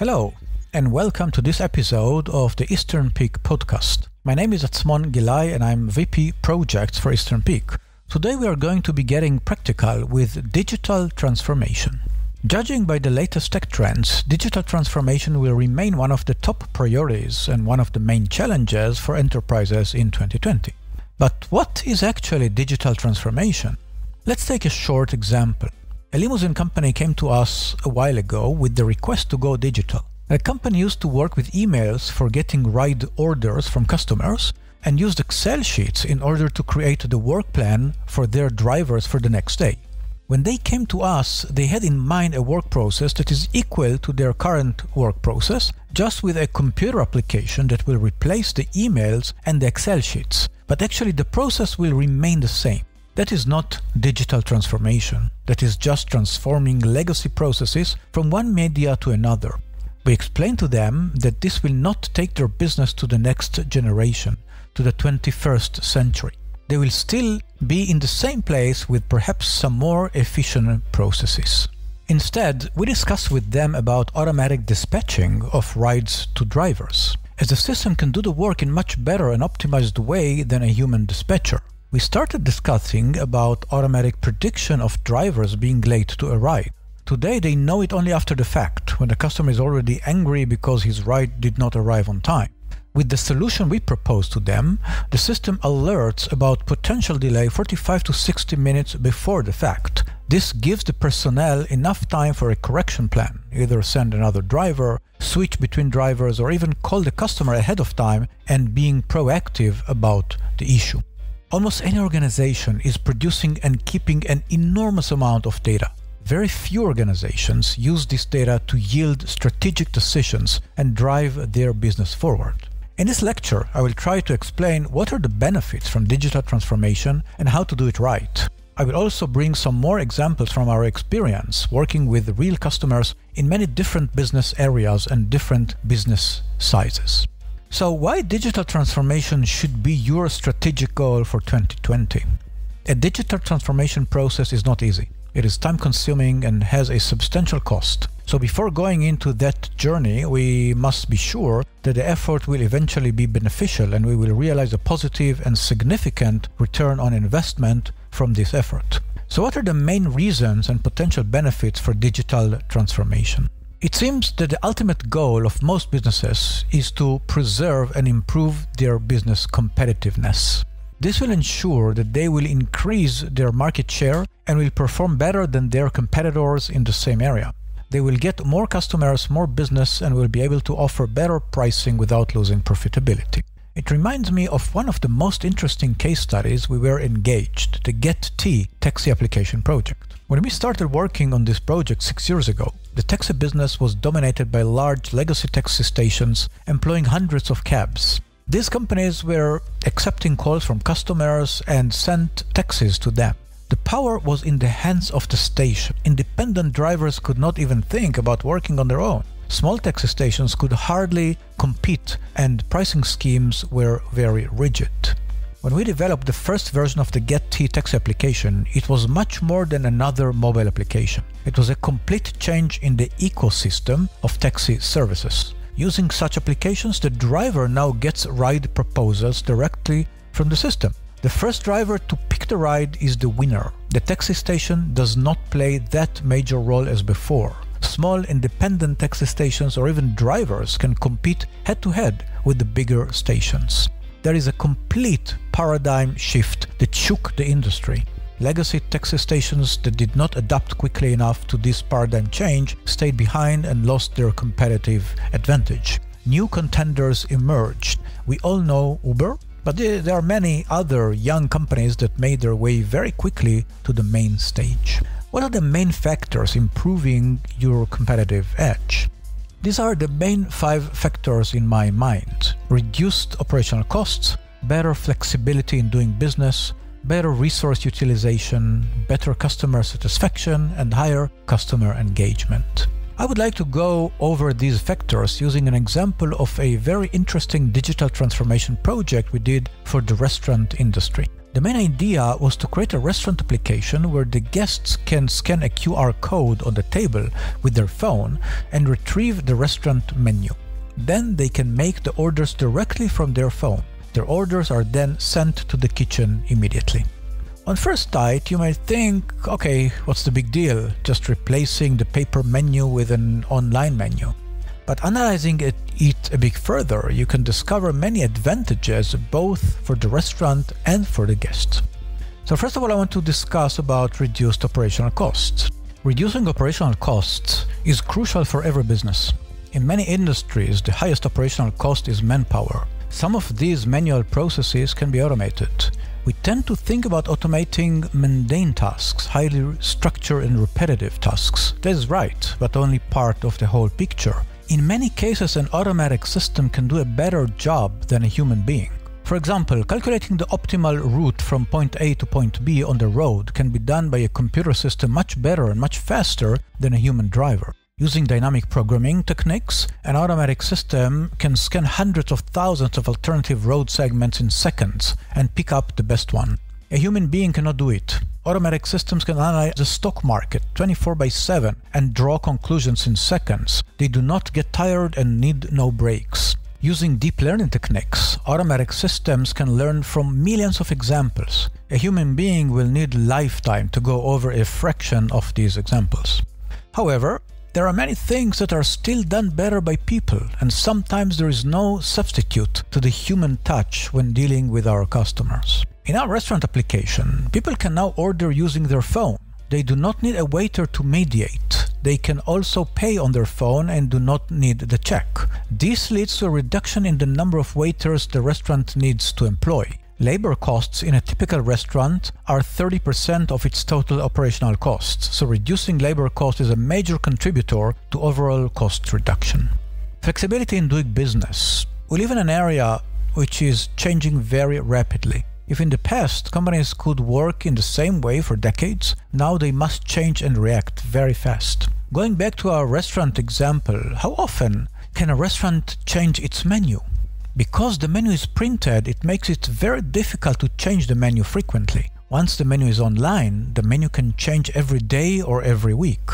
Hello, and welcome to this episode of the Eastern Peak podcast. My name is Atzmon Ghilai, and I'm VP Projects for Eastern Peak. Today we are going to be getting practical with digital transformation. Judging by the latest tech trends, digital transformation will remain one of the top priorities and one of the main challenges for enterprises in 2020. But what is actually digital transformation? Let's take a short example. A limousine company came to us a while ago with the request to go digital. The company used to work with emails for getting ride orders from customers and used Excel sheets in order to create the work plan for their drivers for the next day. When they came to us, they had in mind a work process that is equal to their current work process, just with a computer application that will replace the emails and the Excel sheets. But actually, the process will remain the same. That is not digital transformation. That is just transforming legacy processes from one media to another. We explain to them that this will not take their business to the next generation, to the 21st century. They will still be in the same place with perhaps some more efficient processes. Instead, we discuss with them about automatic dispatching of rides to drivers, as the system can do the work in much better and optimized way than a human dispatcher we started discussing about automatic prediction of drivers being late to a ride. Today they know it only after the fact, when the customer is already angry because his ride did not arrive on time. With the solution we propose to them, the system alerts about potential delay 45 to 60 minutes before the fact. This gives the personnel enough time for a correction plan, either send another driver, switch between drivers, or even call the customer ahead of time and being proactive about the issue. Almost any organization is producing and keeping an enormous amount of data. Very few organizations use this data to yield strategic decisions and drive their business forward. In this lecture, I will try to explain what are the benefits from digital transformation and how to do it right. I will also bring some more examples from our experience working with real customers in many different business areas and different business sizes. So, why digital transformation should be your strategic goal for 2020? A digital transformation process is not easy. It is time consuming and has a substantial cost. So, before going into that journey, we must be sure that the effort will eventually be beneficial and we will realize a positive and significant return on investment from this effort. So, what are the main reasons and potential benefits for digital transformation? It seems that the ultimate goal of most businesses is to preserve and improve their business competitiveness. This will ensure that they will increase their market share and will perform better than their competitors in the same area. They will get more customers, more business, and will be able to offer better pricing without losing profitability. It reminds me of one of the most interesting case studies we were engaged, the Gett taxi application project. When we started working on this project six years ago, the taxi business was dominated by large legacy taxi stations employing hundreds of cabs. These companies were accepting calls from customers and sent taxis to them. The power was in the hands of the station. Independent drivers could not even think about working on their own. Small taxi stations could hardly compete, and pricing schemes were very rigid. When we developed the first version of the Gett taxi application, it was much more than another mobile application. It was a complete change in the ecosystem of taxi services. Using such applications, the driver now gets ride proposals directly from the system. The first driver to pick the ride is the winner. The taxi station does not play that major role as before. Small independent taxi stations or even drivers can compete head to head with the bigger stations there is a complete paradigm shift that shook the industry. Legacy taxi stations that did not adapt quickly enough to this paradigm change stayed behind and lost their competitive advantage. New contenders emerged. We all know Uber, but there are many other young companies that made their way very quickly to the main stage. What are the main factors improving your competitive edge? These are the main five factors in my mind reduced operational costs, better flexibility in doing business, better resource utilization, better customer satisfaction, and higher customer engagement. I would like to go over these factors using an example of a very interesting digital transformation project we did for the restaurant industry. The main idea was to create a restaurant application where the guests can scan a QR code on the table with their phone and retrieve the restaurant menu. Then they can make the orders directly from their phone. Their orders are then sent to the kitchen immediately. On first sight, you might think, okay, what's the big deal? Just replacing the paper menu with an online menu. But analyzing it, it a bit further, you can discover many advantages both for the restaurant and for the guests. So first of all, I want to discuss about reduced operational costs. Reducing operational costs is crucial for every business. In many industries, the highest operational cost is manpower. Some of these manual processes can be automated. We tend to think about automating mundane tasks, highly structured and repetitive tasks. That is right, but only part of the whole picture. In many cases, an automatic system can do a better job than a human being. For example, calculating the optimal route from point A to point B on the road can be done by a computer system much better and much faster than a human driver. Using dynamic programming techniques, an automatic system can scan hundreds of thousands of alternative road segments in seconds and pick up the best one. A human being cannot do it. Automatic systems can analyze the stock market 24 by 7 and draw conclusions in seconds. They do not get tired and need no breaks. Using deep learning techniques, automatic systems can learn from millions of examples. A human being will need lifetime to go over a fraction of these examples. However, there are many things that are still done better by people, and sometimes there is no substitute to the human touch when dealing with our customers. In our restaurant application, people can now order using their phone. They do not need a waiter to mediate. They can also pay on their phone and do not need the check. This leads to a reduction in the number of waiters the restaurant needs to employ. Labor costs in a typical restaurant are 30% of its total operational costs, so reducing labor costs is a major contributor to overall cost reduction. Flexibility in doing business. We live in an area which is changing very rapidly. If in the past companies could work in the same way for decades, now they must change and react very fast. Going back to our restaurant example, how often can a restaurant change its menu? Because the menu is printed, it makes it very difficult to change the menu frequently. Once the menu is online, the menu can change every day or every week.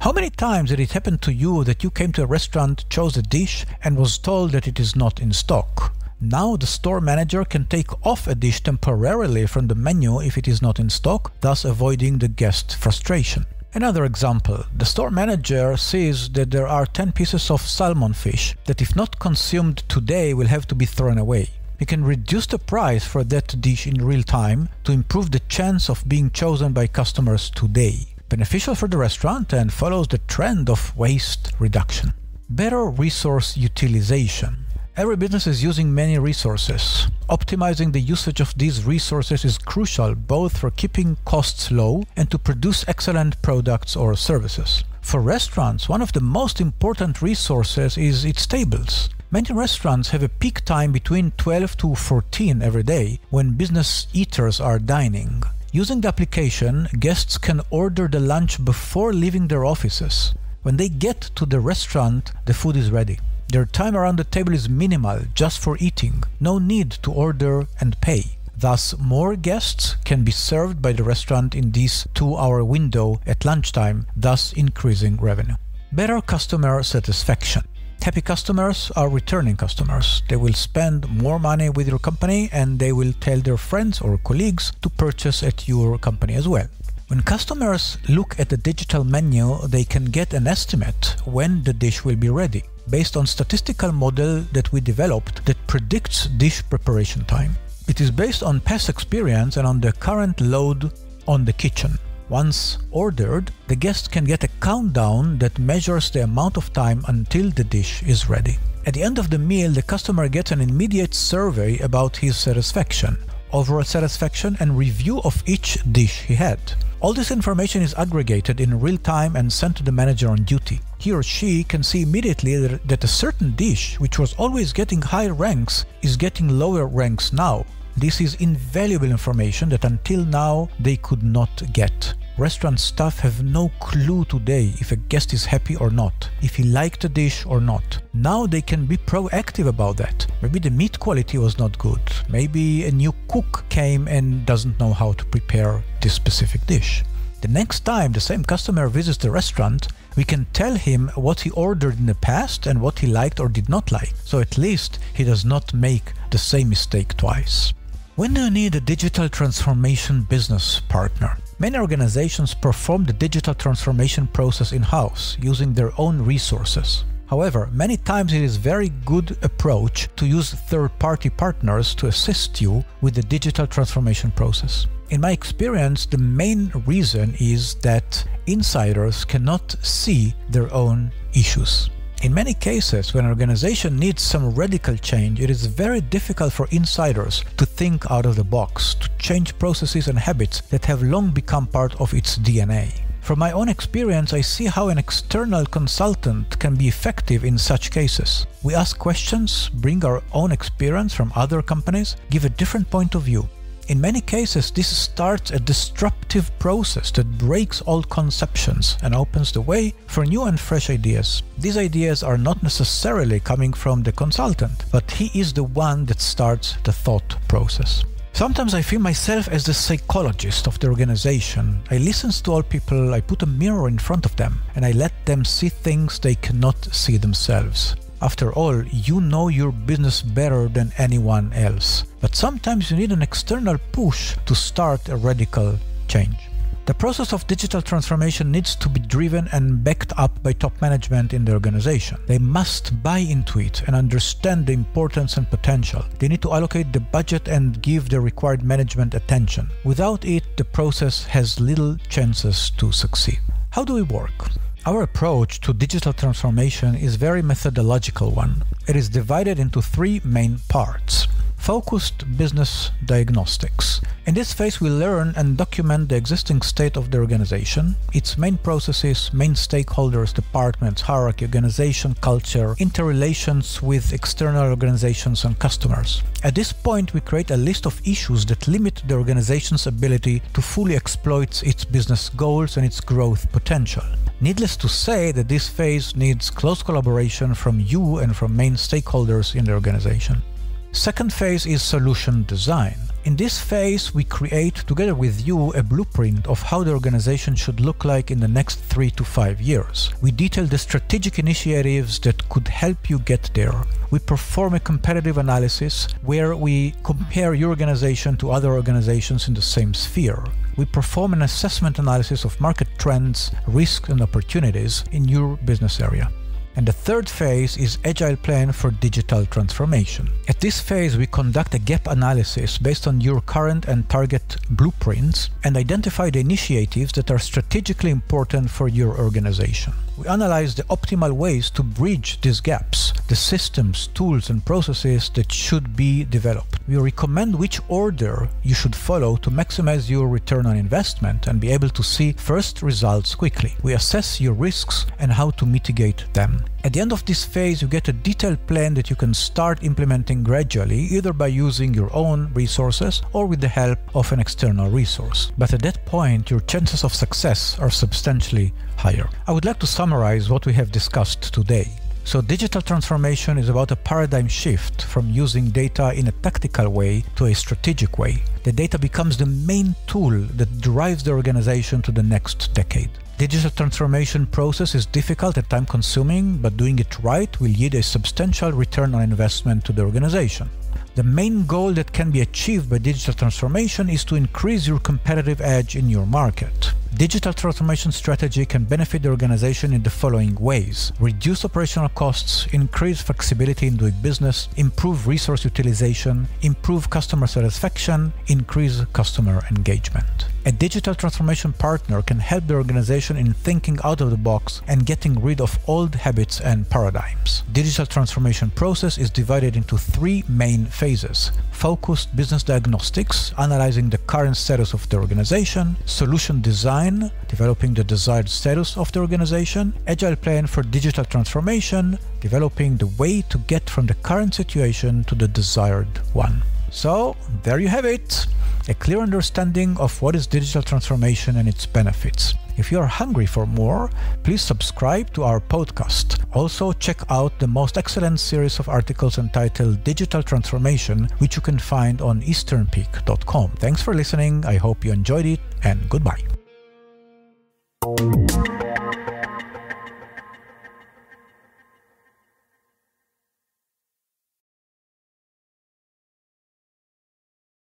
How many times did it happen to you that you came to a restaurant, chose a dish, and was told that it is not in stock? Now the store manager can take off a dish temporarily from the menu if it is not in stock, thus avoiding the guest frustration. Another example, the store manager sees that there are 10 pieces of salmon fish that if not consumed today will have to be thrown away. He can reduce the price for that dish in real time to improve the chance of being chosen by customers today. Beneficial for the restaurant and follows the trend of waste reduction. Better resource utilization. Every business is using many resources. Optimizing the usage of these resources is crucial both for keeping costs low and to produce excellent products or services. For restaurants, one of the most important resources is its tables. Many restaurants have a peak time between 12 to 14 every day when business eaters are dining. Using the application, guests can order the lunch before leaving their offices. When they get to the restaurant, the food is ready. Their time around the table is minimal, just for eating. No need to order and pay. Thus, more guests can be served by the restaurant in this two hour window at lunchtime, thus increasing revenue. Better customer satisfaction. Happy customers are returning customers. They will spend more money with your company and they will tell their friends or colleagues to purchase at your company as well. When customers look at the digital menu, they can get an estimate when the dish will be ready based on statistical model that we developed that predicts dish preparation time. It is based on past experience and on the current load on the kitchen. Once ordered, the guest can get a countdown that measures the amount of time until the dish is ready. At the end of the meal, the customer gets an immediate survey about his satisfaction, overall satisfaction, and review of each dish he had. All this information is aggregated in real time and sent to the manager on duty. He or she can see immediately that a certain dish, which was always getting high ranks, is getting lower ranks now. This is invaluable information that until now they could not get. Restaurant staff have no clue today if a guest is happy or not, if he liked the dish or not. Now they can be proactive about that. Maybe the meat quality was not good. Maybe a new cook came and doesn't know how to prepare this specific dish. The next time the same customer visits the restaurant, we can tell him what he ordered in the past and what he liked or did not like, so at least he does not make the same mistake twice. When do you need a digital transformation business partner? Many organizations perform the digital transformation process in-house using their own resources. However, many times it is very good approach to use third-party partners to assist you with the digital transformation process. In my experience, the main reason is that insiders cannot see their own issues. In many cases, when an organization needs some radical change, it is very difficult for insiders to think out of the box, to change processes and habits that have long become part of its DNA. From my own experience, I see how an external consultant can be effective in such cases. We ask questions, bring our own experience from other companies, give a different point of view, in many cases, this starts a disruptive process that breaks old conceptions and opens the way for new and fresh ideas. These ideas are not necessarily coming from the consultant, but he is the one that starts the thought process. Sometimes I feel myself as the psychologist of the organization. I listen to all people, I put a mirror in front of them, and I let them see things they cannot see themselves. After all, you know your business better than anyone else. But sometimes you need an external push to start a radical change. The process of digital transformation needs to be driven and backed up by top management in the organization. They must buy into it and understand the importance and potential. They need to allocate the budget and give the required management attention. Without it, the process has little chances to succeed. How do we work? Our approach to digital transformation is very methodological one. It is divided into three main parts. Focused business diagnostics. In this phase, we learn and document the existing state of the organization, its main processes, main stakeholders, departments, hierarchy, organization, culture, interrelations with external organizations and customers. At this point, we create a list of issues that limit the organization's ability to fully exploit its business goals and its growth potential. Needless to say that this phase needs close collaboration from you and from main stakeholders in the organization. Second phase is solution design. In this phase, we create together with you a blueprint of how the organization should look like in the next three to five years. We detail the strategic initiatives that could help you get there. We perform a competitive analysis where we compare your organization to other organizations in the same sphere. We perform an assessment analysis of market trends, risks, and opportunities in your business area. And the third phase is Agile Plan for Digital Transformation. At this phase, we conduct a gap analysis based on your current and target blueprints and identify the initiatives that are strategically important for your organization. We analyze the optimal ways to bridge these gaps, the systems, tools, and processes that should be developed. We recommend which order you should follow to maximize your return on investment and be able to see first results quickly. We assess your risks and how to mitigate them. At the end of this phase, you get a detailed plan that you can start implementing gradually, either by using your own resources or with the help of an external resource. But at that point, your chances of success are substantially higher. I would like to summarize what we have discussed today. So digital transformation is about a paradigm shift from using data in a tactical way to a strategic way. The data becomes the main tool that drives the organization to the next decade. Digital transformation process is difficult and time consuming, but doing it right will yield a substantial return on investment to the organization. The main goal that can be achieved by digital transformation is to increase your competitive edge in your market. Digital transformation strategy can benefit the organization in the following ways. Reduce operational costs, increase flexibility in doing business, improve resource utilization, improve customer satisfaction, increase customer engagement. A digital transformation partner can help the organization in thinking out of the box and getting rid of old habits and paradigms. Digital transformation process is divided into three main phases. Focused business diagnostics, analyzing the current status of the organization, solution design, developing the desired status of the organization, agile plan for digital transformation, developing the way to get from the current situation to the desired one. So, there you have it a clear understanding of what is digital transformation and its benefits. If you are hungry for more, please subscribe to our podcast. Also, check out the most excellent series of articles entitled Digital Transformation, which you can find on easternpeak.com. Thanks for listening. I hope you enjoyed it, and goodbye.